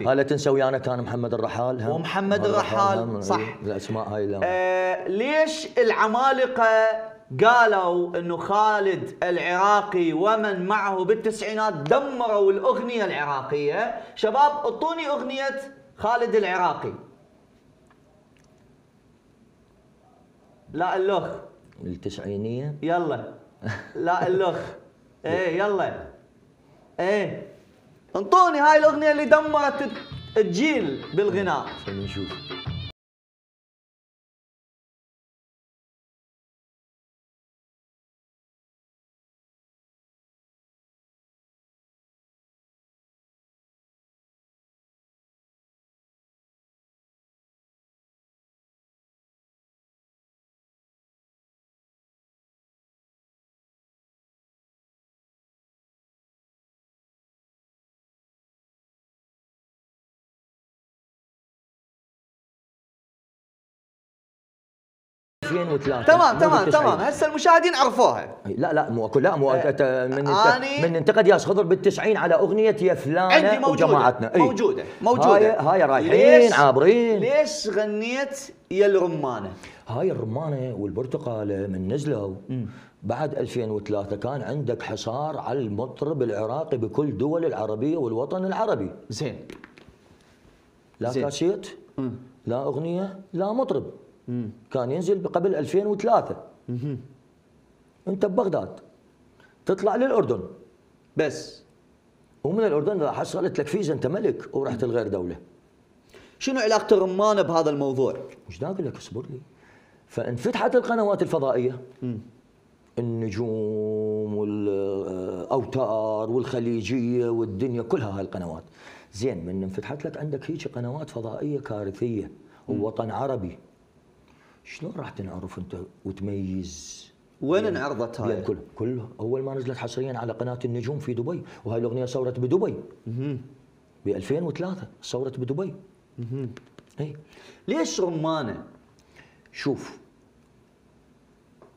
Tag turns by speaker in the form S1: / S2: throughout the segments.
S1: يكفي
S2: هلا تنسى ويانا كان محمد الرحال هم؟
S1: ومحمد الرحال،
S2: هم.
S1: صح.
S2: إيه، الأسماء هاي لا
S1: آه ليش العمالقة قالوا إنه خالد العراقي ومن معه بالتسعينات دمروا الأغنية العراقية؟ شباب أعطوني أغنية خالد العراقي. لا اللخ
S2: التسعينية؟
S1: يلا. لا اللخ إيه يلا. إيه. انطوني هاي الأغنية اللي دمرت الجيل بالغناء.
S2: خلينا نشوف. 2003
S1: تمام تمام
S2: بالتسعين.
S1: هسه المشاهدين عرفوها.
S2: لا لا مو لا مو من
S1: أني-
S2: من انتقد ياس خضر بالتسعين على أغنية يا
S1: عندي
S2: فلانه
S1: موجودة
S2: وجماعتنا. إي.
S1: موجودة موجودة.
S2: هاي هاي رايحين
S1: ليش-
S2: عابرين.
S1: ليش غنيت يا الرمانة؟
S2: هاي الرمانة والبرتقالة من نزلوا. بعد 2003 كان عندك حصار على المطرب العراقي بكل دول العربية والوطن العربي.
S1: زين.
S2: لا
S1: زين.
S2: كاسيت لا أغنية لا مطرب. كان ينزل قبل 2003 انت ببغداد تطلع للأردن.
S1: بس.
S2: ومن الأردن راح حصلت لك فيزا انت ملك ورحت لغير دوله
S1: شنو علاقة الرمانة بهذا الموضوع؟
S2: مش دا أقول لك اصبر لي. فانفتحت القنوات الفضائية. النجوم والأوتار والخليجية والدنيا كلها هاي القنوات. زين من انفتحت لك عندك هيك قنوات فضائية كارثية ووطن عربي. شلون راح تنعرف انت وتميز؟
S1: وين انعرضت هاي؟
S2: بين كل كله أول ما نزلت حصريا على قناة النجوم في دبي وهاي الأغنية صورت بدبي. ب 2003 صورت بدبي. اي
S1: ليش رمانة؟
S2: شوف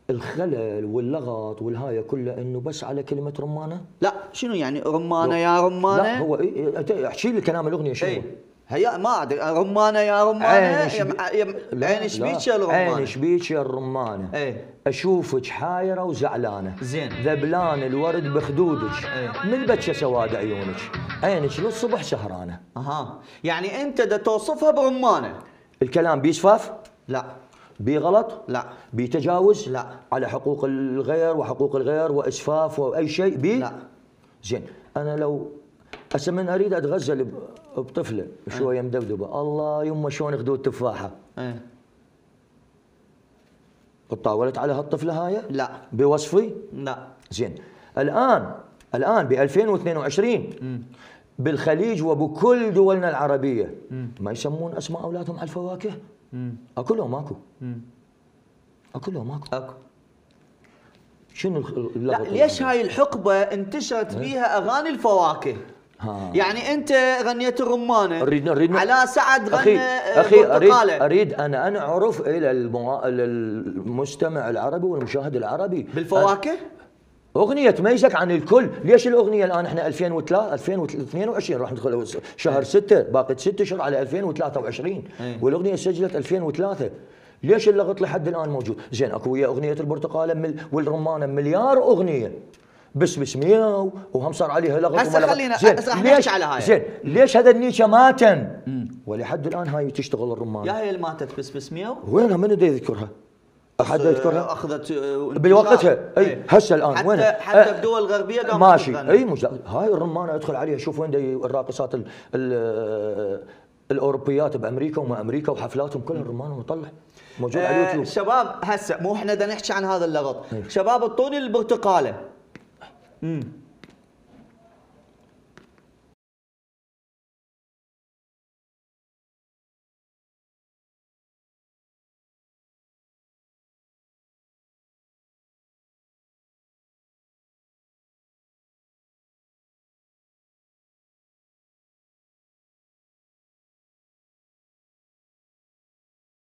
S2: الخلل واللغط والهايه كلها إنه بس على كلمة رمانة؟
S1: لا شنو يعني رمانة يا رمانة؟
S2: لا هو إيه إيه، أحكي لي كلام الأغنية شنو؟
S1: اي هيا ما أدري رمانة يا رمانة
S2: عين
S1: يم-
S2: شبي-
S1: يم-
S2: لا،
S1: عين. شبيك يا
S2: عين
S1: الرمانه
S2: شبيك يا الرمانه
S1: إيه.
S2: أشوفك حايرة وزعلانة.
S1: زين.
S2: ذبلان الورد بخدودك.
S1: إيه.
S2: من بكى سواد عيونك؟ عينك للصبح سهرانه
S1: أها. يعني أنت دا توصفها برمانة.
S2: الكلام بيسفاف
S1: لا.
S2: بي غلط
S1: لا.
S2: بتجاوز
S1: لا.
S2: على حقوق الغير وحقوق الغير واسفاف وأي شيء؟ بي؟
S1: لا.
S2: زين. أنا لو هسه من أريد أتغزل بطفلة شوية مدبدبة. الله يمه شلون خدود تفاحه
S1: إيه
S2: تطاولت على هالطفلة هاي؟
S1: لا.
S2: بوصفي؟
S1: لا.
S2: زين. الآن الآن ب 2022 بالخليج وبكل دولنا العربية. ما يسمون اسماء أولادهم على الفواكه أكو. لو ماكو أكو. لو ماكو
S1: أكو.
S2: شنو
S1: لا ليش هاي الحقبة انتشرت بيها أغاني الفواكه؟
S2: ها.
S1: يعني انت غنيت الرمانة.
S2: نريد نريد
S1: على سعد
S2: أخي
S1: غنى
S2: أخي اريد أريد أن أنعرف إلى الموا... إلى المستمع العربي والمشاهد العربي.
S1: بالفواكه؟
S2: أغنية تميزك عن الكل، ليش الأغنية الآن إحنا 2003 2022 راح ندخل شهر 6 باقي 6 أشهر على 2023
S1: إيه.
S2: والأغنية سجلت 2003 ليش اللغط لحد الآن موجود؟ زين أكو ويا أغنية البرتقالة والرمانة مليار أغنية. بس بس مياو وهم صار عليها لغط
S1: هسه. خلينا- هسه راح
S2: ليش
S1: نحكي على هاي.
S2: زين ليش هذا النيشة ماتن ولحد الآن هاي تشتغل الرمانه
S1: يا هي اللي ماتت بس بس مياو
S2: وينها من يذكرها؟ أحد يذكرها؟
S1: أخذت آه،
S2: بوقتها أي
S1: إيه.
S2: هسه الآن
S1: حتى
S2: وينها؟
S1: حتى
S2: أه،
S1: بدول غربيه قامت
S2: ماشي. أي مش هاي الرمانه ادخل عليها شوف وين الراقصات ال ال الأوروبيات بأمريكا وما أمريكا وحفلاتهم كلها الرمانه مطلع موجود على
S1: آه،
S2: اليوتيوب
S1: شباب هسه مو إحنا بدنا نحكي عن هذا اللغط
S2: إيه.
S1: شباب اعطوني البرتقاله Mm.